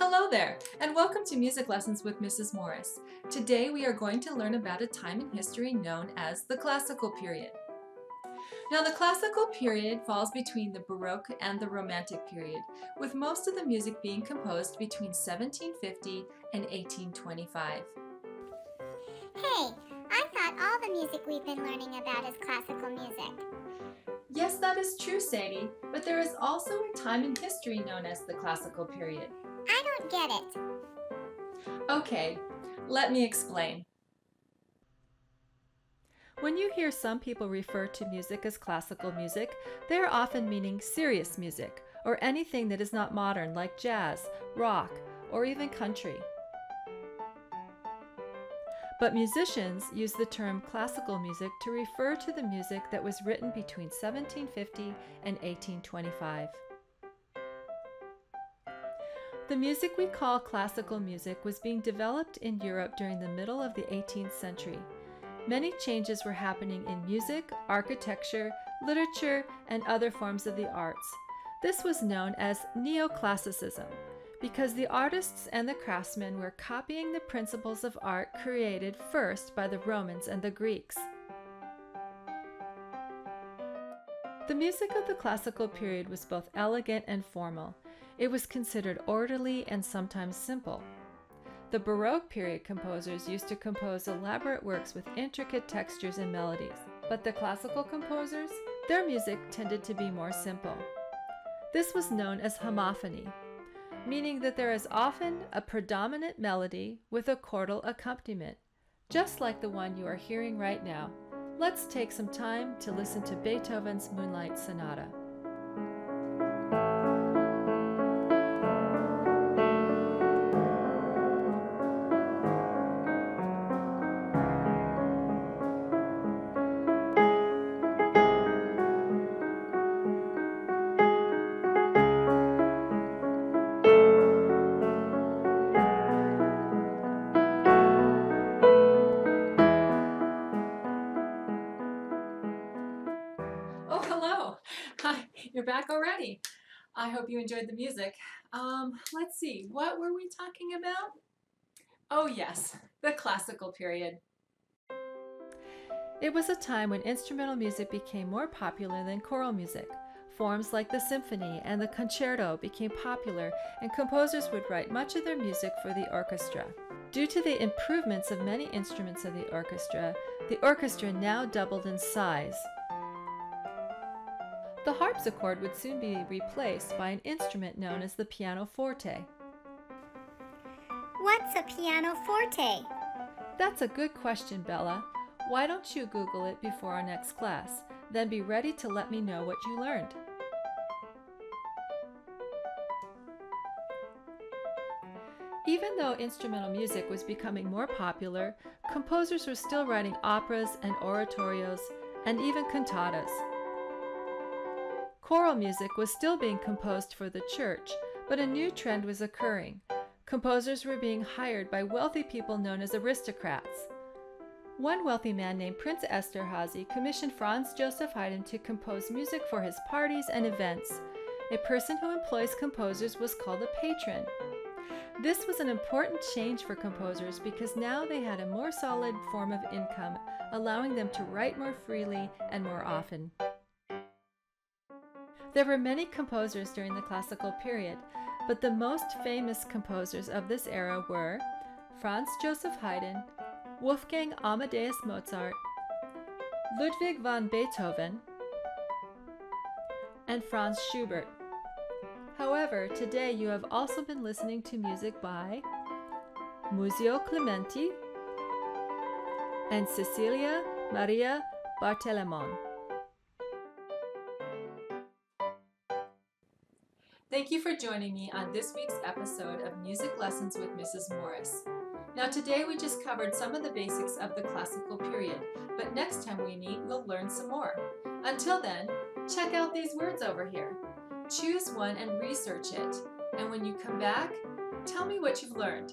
Hello there, and welcome to Music Lessons with Mrs. Morris. Today we are going to learn about a time in history known as the Classical Period. Now, the Classical period falls between the Baroque and the Romantic period, with most of the music being composed between 1750 and 1825. Hey, I thought all the music we've been learning about is classical music. Yes, that is true, Sadie, but there is also a time in history known as the Classical period. I don't get it. Okay, let me explain. When you hear some people refer to music as classical music, they are often meaning serious music, or anything that is not modern like jazz, rock, or even country. But musicians use the term classical music to refer to the music that was written between 1750 and 1825. The music we call classical music was being developed in Europe during the middle of the 18th century. Many changes were happening in music, architecture, literature, and other forms of the arts. This was known as neoclassicism because the artists and the craftsmen were copying the principles of art created first by the Romans and the Greeks. The music of the classical period was both elegant and formal. It was considered orderly and sometimes simple. The Baroque period composers used to compose elaborate works with intricate textures and melodies, but the classical composers, their music tended to be more simple. This was known as homophony, meaning that there is often a predominant melody with a chordal accompaniment, just like the one you are hearing right now. Let's take some time to listen to Beethoven's Moonlight Sonata. You're back already. I hope you enjoyed the music. Um, let's see, what were we talking about? Oh, yes, the classical period. It was a time when instrumental music became more popular than choral music. Forms like the symphony and the concerto became popular, and composers would write much of their music for the orchestra. Due to the improvements of many instruments of the orchestra, the orchestra now doubled in size. The harpsichord would soon be replaced by an instrument known as the pianoforte. What's a pianoforte? That's a good question, Bella. Why don't you Google it before our next class? Then be ready to let me know what you learned. Even though instrumental music was becoming more popular, composers were still writing operas and oratorios and even cantatas. Choral music was still being composed for the church, but a new trend was occurring. Composers were being hired by wealthy people known as aristocrats. One wealthy man named Prince Esterhazy commissioned Franz Joseph Haydn to compose music for his parties and events. A person who employs composers was called a patron. This was an important change for composers because now they had a more solid form of income, allowing them to write more freely and more often. There were many composers during the classical period, but the most famous composers of this era were Franz Joseph Haydn, Wolfgang Amadeus Mozart, Ludwig van Beethoven, and Franz Schubert. However, today you have also been listening to music by Muzio Clementi and Cecilia Maria Barthélemon. Thank you for joining me on this week's episode of Music Lessons with Mrs. Morris. Now, today we just covered some of the basics of the classical period, but next time we meet, we'll learn some more. Until then, check out these words over here. Choose one and research it. And when you come back, tell me what you've learned.